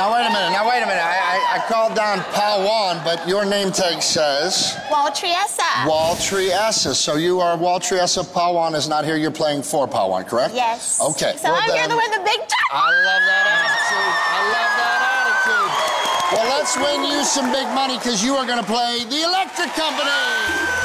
Now wait a minute. Now wait a minute. I called down Pawan, but your name tag says Waltriessa. Waltriessa. So you are Waltriessa. Triessa. Is not here. You're playing for Pawan, correct? Yes. Okay. So well I'm here to win the big jackpot. I love that attitude. I love that attitude. Well, let's win you some big money because you are going to play the Electric Company.